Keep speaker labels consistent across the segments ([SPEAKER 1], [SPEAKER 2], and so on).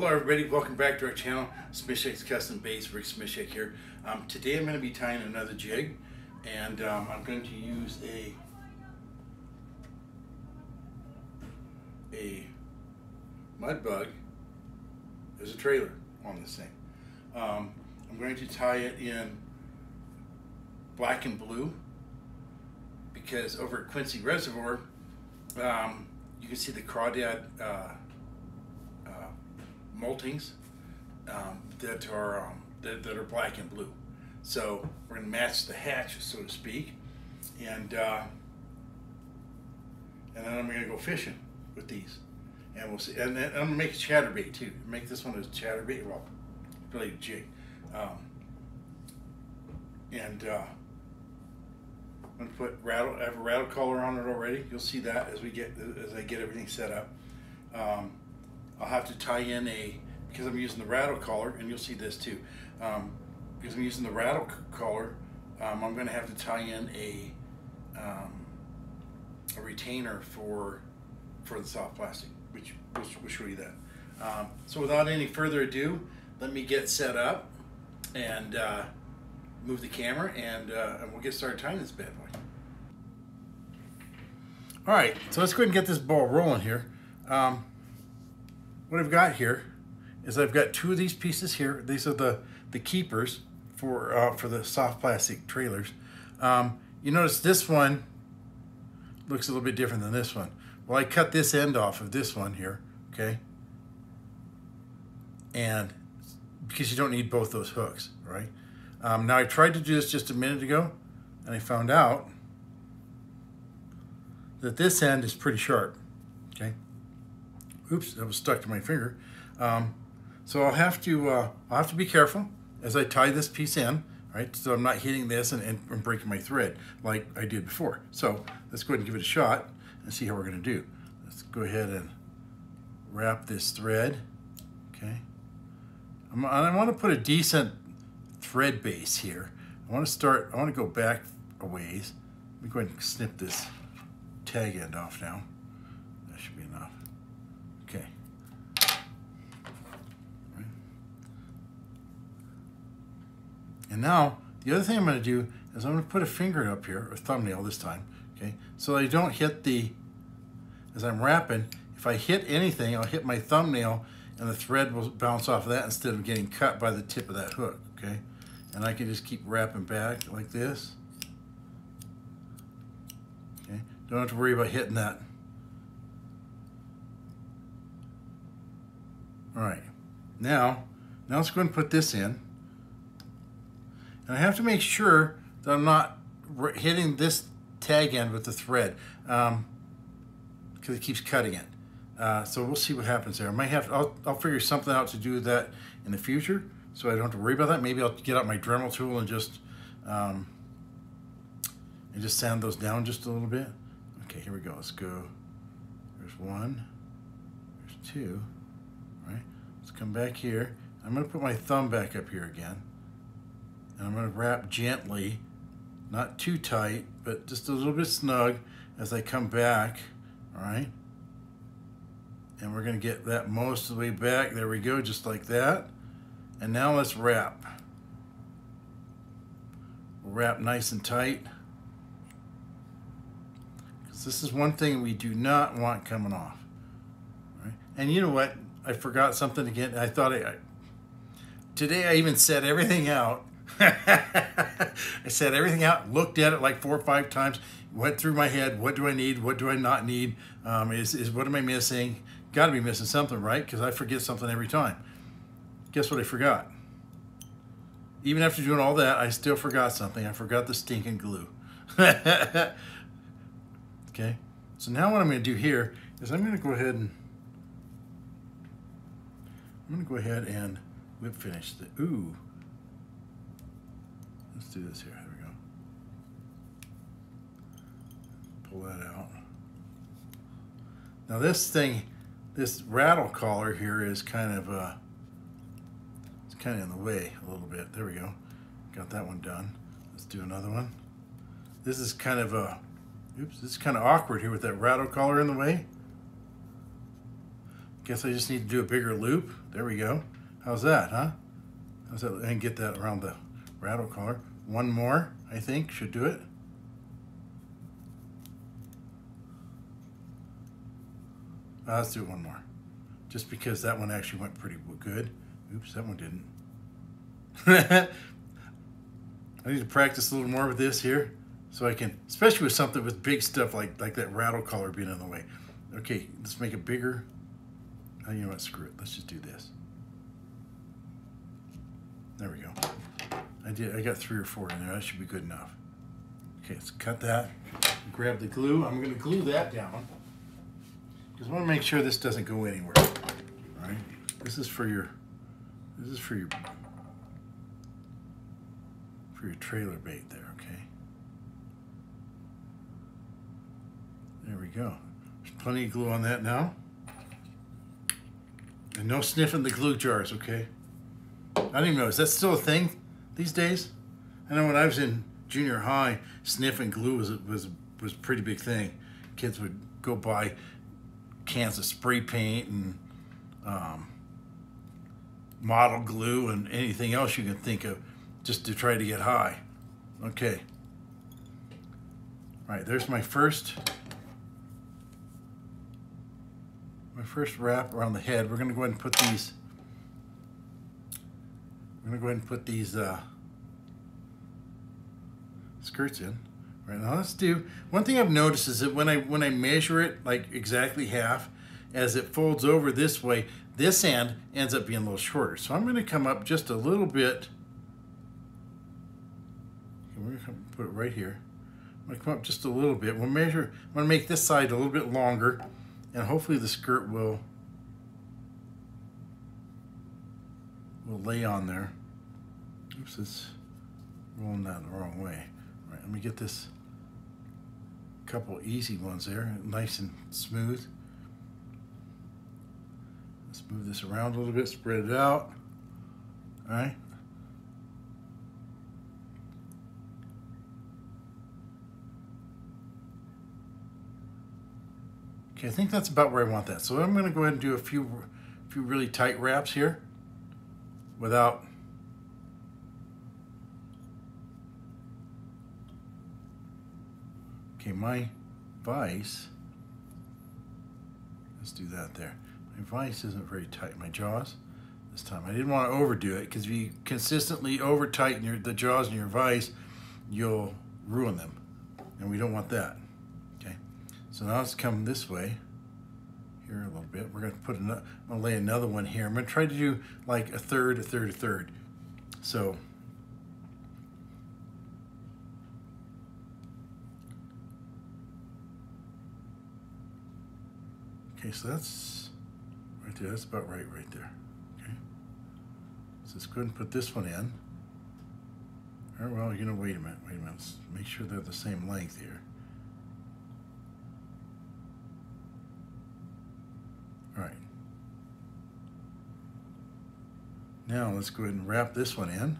[SPEAKER 1] Hello everybody, welcome back to our channel, Smisek's Custom Baits, Rick Smishak here. Um, today I'm going to be tying another jig, and um, I'm going to use a a mud bug as a trailer on this thing. Um, I'm going to tie it in black and blue because over at Quincy Reservoir, um, you can see the crawdad uh, moltings um, that are um, that, that, are black and blue. So we're going to match the hatch, so to speak, and uh, and then I'm going to go fishing with these, and we'll see. And then I'm going to make a chatterbait too. Make this one a chatterbait. Well, really a jig, um, and. Uh, I'm gonna put rattle. I have a rattle collar on it already. You'll see that as we get as I get everything set up. Um, I'll have to tie in a because I'm using the rattle collar, and you'll see this too. Um, because I'm using the rattle collar, um, I'm going to have to tie in a um, a retainer for for the soft plastic, which we'll, we'll show you that. Um, so without any further ado, let me get set up and. Uh, move the camera and, uh, and we'll get started tying this bad boy. All right, so let's go ahead and get this ball rolling here. Um, what I've got here is I've got two of these pieces here. These are the, the keepers for, uh, for the soft plastic trailers. Um, you notice this one looks a little bit different than this one. Well, I cut this end off of this one here, okay? And because you don't need both those hooks, right? Um, now I tried to do this just a minute ago and I found out that this end is pretty sharp, okay? Oops, that was stuck to my finger. Um, so I'll have to uh, I'll have to be careful as I tie this piece in, right? So I'm not hitting this and, and, breaking my thread like I did before. So let's go ahead and give it a shot and see how we're gonna do. Let's go ahead and wrap this thread, okay? I'm, I want to put a decent thread base here. I want to start, I want to go back a ways. Let me go ahead and snip this tag end off now. That should be enough. Okay. Right. And now, the other thing I'm going to do is I'm going to put a finger up here, or thumbnail this time, okay? So I don't hit the, as I'm wrapping, if I hit anything, I'll hit my thumbnail and the thread will bounce off of that instead of getting cut by the tip of that hook, okay? And I can just keep wrapping back like this. Okay, don't have to worry about hitting that. All right, now, now let's go and put this in. And I have to make sure that I'm not hitting this tag end with the thread because um, it keeps cutting it. Uh, so we'll see what happens there. I might have, to, I'll, I'll figure something out to do that in the future so I don't have to worry about that. Maybe I'll get out my Dremel tool and just um, and just sand those down just a little bit. Okay, here we go. Let's go. There's one. There's two. Right. Let's come back here. I'm going to put my thumb back up here again. And I'm going to wrap gently, not too tight, but just a little bit snug as I come back. All right. And we're going to get that most of the way back. There we go, just like that. And now let's wrap. Wrap nice and tight. Because this is one thing we do not want coming off. Right? And you know what? I forgot something again. I thought I, I today I even set everything out. I set everything out, looked at it like four or five times, went through my head. What do I need? What do I not need? Um, is, is what am I missing? Got to be missing something, right? Because I forget something every time. Guess what I forgot? Even after doing all that, I still forgot something. I forgot the stinking glue. okay, so now what I'm going to do here is I'm going to go ahead and I'm going to go ahead and whip finish the ooh. Let's do this here. There we go. Pull that out. Now this thing, this rattle collar here is kind of uh, kind of in the way a little bit. There we go. Got that one done. Let's do another one. This is kind of a, oops, this is kind of awkward here with that rattle collar in the way. guess I just need to do a bigger loop. There we go. How's that, huh? How's that? And get that around the rattle collar. One more, I think, should do it. Uh, let's do one more. Just because that one actually went pretty good. Oops, that one didn't. I need to practice a little more with this here so I can, especially with something with big stuff like, like that rattle collar being in the way. Okay, let's make it bigger. Oh, you know what, screw it. Let's just do this. There we go. I did, I got three or four in there. That should be good enough. Okay, let's cut that. Grab the glue. I'm gonna glue that down. Because I wanna make sure this doesn't go anywhere. All right, this is for your, this is for your for your trailer bait there, okay? There we go. There's plenty of glue on that now. And no sniffing the glue jars, okay? I don't even know, is that still a thing these days? I know when I was in junior high, sniffing glue was was was a pretty big thing. Kids would go buy cans of spray paint and um, model glue and anything else you can think of just to try to get high. Okay. All right, there's my first my first wrap around the head. We're gonna go ahead and put these we're gonna go ahead and put these uh, skirts in. Right now let's do one thing I've noticed is that when I when I measure it like exactly half, as it folds over this way, this end ends up being a little shorter. So I'm gonna come up just a little bit we're gonna put it right here. I'm gonna come up just a little bit. We'll measure, I'm gonna make this side a little bit longer and hopefully the skirt will, will lay on there. Oops, it's rolling that the wrong way. Let me get this couple easy ones there, nice and smooth. Let's move this around a little bit, spread it out. All right. Okay, I think that's about where I want that. So I'm gonna go ahead and do a few, few really tight wraps here without Okay, my vice, let's do that there. My vice isn't very tight, my jaws this time. I didn't want to overdo it because if you consistently over tighten your, the jaws in your vice, you'll ruin them. And we don't want that. Okay, so now let's come this way here a little bit. We're going to put another, I'm to lay another one here. I'm to try to do like a third, a third, a third. So Okay, so that's right there. That's about right right there. Okay. So let's go ahead and put this one in. All right, well, you know, wait a minute, wait a minute. Let's make sure they're the same length here. All right. Now let's go ahead and wrap this one in.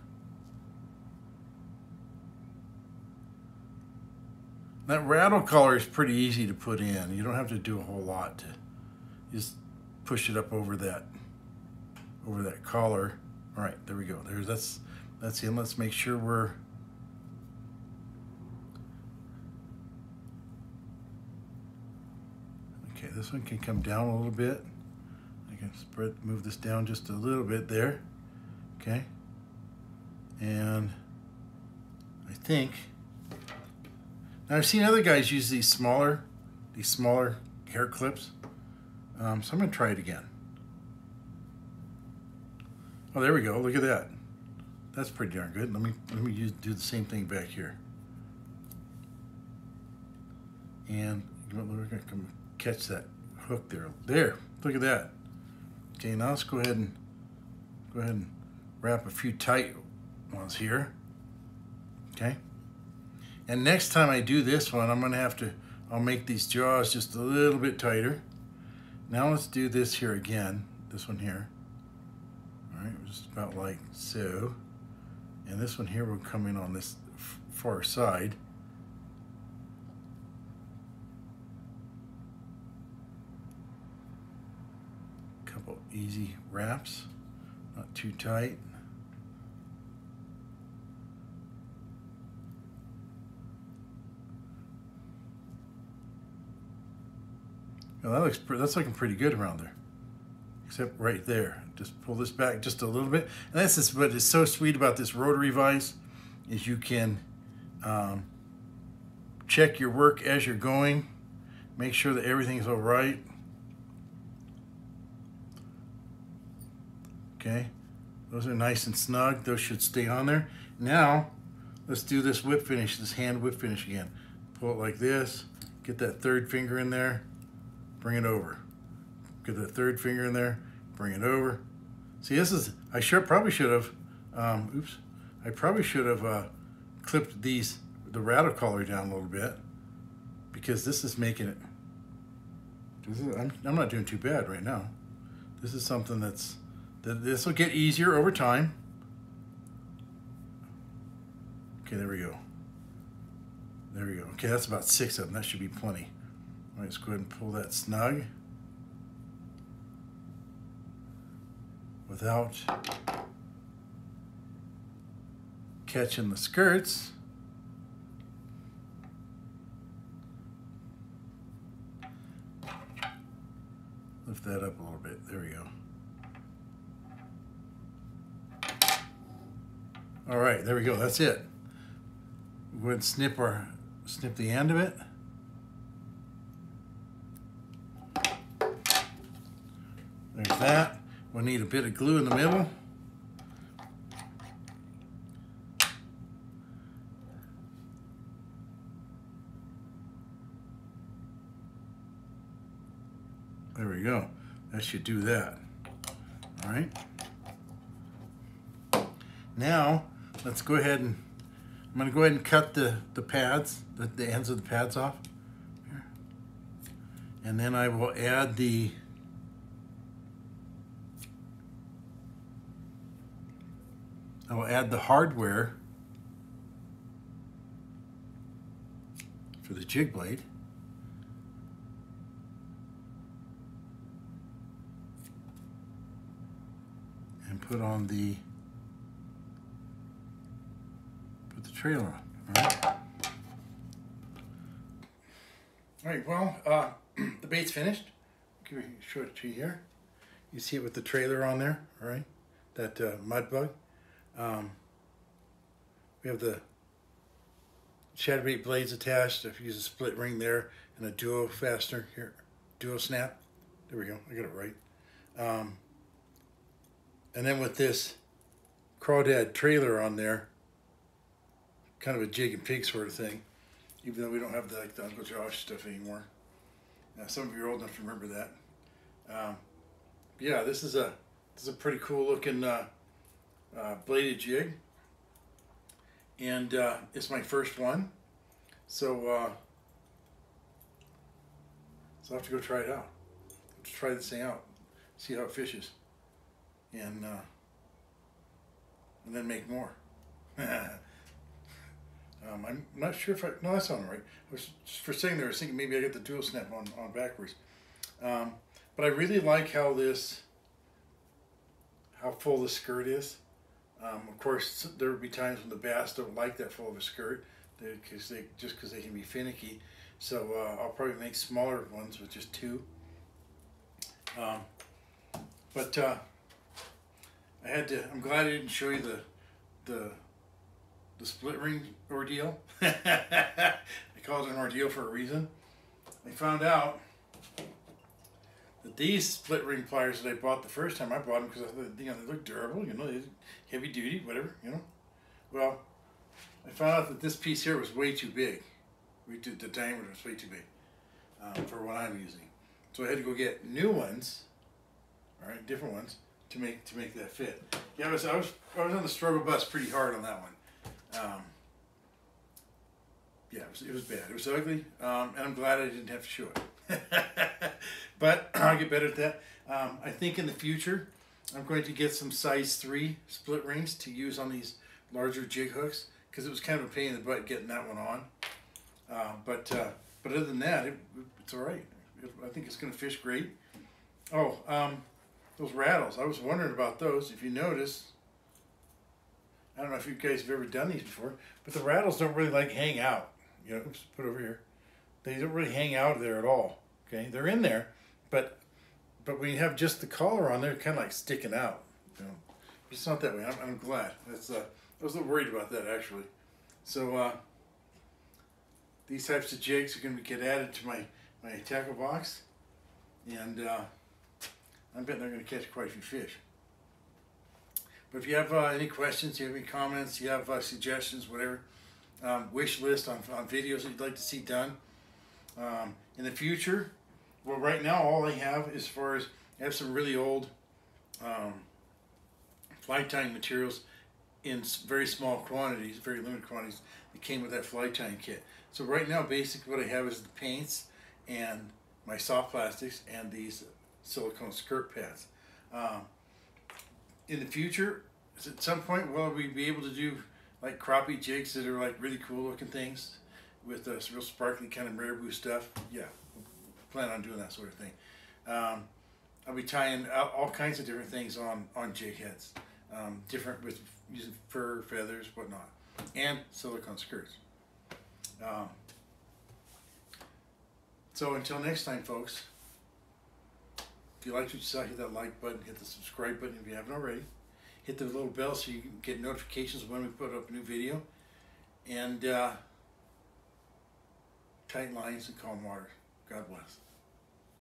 [SPEAKER 1] That rattle collar is pretty easy to put in. You don't have to do a whole lot to just push it up over that over that collar. All right, there we go. There's that's that's in. Let's make sure we're Okay, this one can come down a little bit. I can spread, move this down just a little bit there. Okay. And I think, now I've seen other guys use these smaller, these smaller hair clips. Um, so I'm gonna try it again. Oh, there we go, look at that. That's pretty darn good. Let me, let me use, do the same thing back here. And we're gonna come catch that hook there. There, look at that. Okay, now let's go ahead and go ahead and wrap a few tight ones here. Okay. And next time I do this one, I'm gonna have to, I'll make these jaws just a little bit tighter. Now let's do this here again, this one here. All right, just about like so. And this one here will come in on this far side. couple easy wraps, not too tight. Well, that looks that's looking pretty good around there, except right there. Just pull this back just a little bit. And this is what is so sweet about this rotary vise is you can um, check your work as you're going, make sure that everything's all right. Okay, those are nice and snug. Those should stay on there. Now, let's do this whip finish, this hand whip finish again. Pull it like this, get that third finger in there, bring it over. Get the third finger in there, bring it over. See, this is, I sure probably should have, um, oops, I probably should have uh, clipped these, the rattle collar down a little bit because this is making it, this is, I'm, I'm not doing too bad right now. This is something that's, that this will get easier over time. Okay, there we go. There we go. Okay, that's about six of them. That should be plenty. Let's go ahead and pull that snug. Without catching the skirts. Lift that up a little bit. There we go. All right, there we go. That's it. Go ahead and snip our snip the end of it. That. We'll need a bit of glue in the middle. There we go. That should do that. All right. Now, let's go ahead and, I'm gonna go ahead and cut the, the pads, the, the ends of the pads off. Here. And then I will add the I will add the hardware for the jig blade. And put on the put the trailer on. All right. All right. Well, uh, the bait's finished. Give me show it to you here. You see it with the trailer on there. All right. That uh, mud bug. Um, we have the chatterbait blades attached. I've use a split ring there and a duo fastener here, duo snap. There we go, I got it right. Um, and then with this crawdad trailer on there, kind of a jig and pig sort of thing, even though we don't have the, like the Uncle Josh stuff anymore. Now, some of you are old enough to remember that. Um, yeah, this is a this is a pretty cool looking uh, uh, bladed jig. And uh, it's my first one. So, uh, so I have to go try it out. To try this thing out, see how it fishes, and uh, and then make more. um, I'm not sure if I no that's not right. I was just for saying there. I was thinking maybe I get the dual snap on on backwards. Um, but I really like how this how full the skirt is. Um, of course, there will be times when the bass don't like that full of a skirt, because they, just because they can be finicky. So uh, I'll probably make smaller ones with just two. Um, but uh, I had to. I'm glad I didn't show you the the the split ring ordeal. I called it an ordeal for a reason. I found out that these split ring pliers that I bought the first time, I bought them because I thought, you know, they look durable, you know, they heavy duty, whatever, you know. Well, I found out that this piece here was way too big. We did the diameter was way too big um, for what I'm using. So I had to go get new ones, all right, different ones to make to make that fit. Yeah, I was I was I was on the struggle bus pretty hard on that one. Um, yeah, it was, it was bad. It was ugly, um, and I'm glad I didn't have to show it. but I'll get better at that. Um, I think in the future, I'm going to get some size 3 split rings to use on these larger jig hooks because it was kind of a pain in the butt getting that one on. Uh, but uh, but other than that, it, it's all right. I think it's going to fish great. Oh, um, those rattles. I was wondering about those. If you notice, I don't know if you guys have ever done these before, but the rattles don't really like hang out. You know, oops, put over here. They don't really hang out there at all. Okay, they're in there, but but when you have just the collar on, they're kind of like sticking out. You know, it's not that way. I'm, I'm glad. That's uh, I was a little worried about that actually. So uh, these types of jigs are going to get added to my my tackle box, and uh, I'm betting they're going to catch quite a few fish. But if you have uh, any questions, you have any comments, you have uh, suggestions, whatever, um, wish list on, on videos that you'd like to see done um, in the future. Well, right now, all I have as far as I have some really old um, fly tying materials in very small quantities, very limited quantities that came with that fly tying kit. So right now, basically what I have is the paints and my soft plastics and these silicone skirt pads. Um, in the future, at some point, will we be able to do like crappie jigs that are like really cool looking things with uh, real sparkly kind of marabou stuff? Yeah, plan on doing that sort of thing. Um, I'll be tying all, kinds of different things on on jig heads, um, different with using fur, feathers, whatnot, and silicone skirts. Um, so until next time, folks. If you liked what you saw, hit that like button, hit the subscribe button if you haven't already. Hit the little bell so you can get notifications when we put up a new video. And uh, tight lines and calm water. God bless.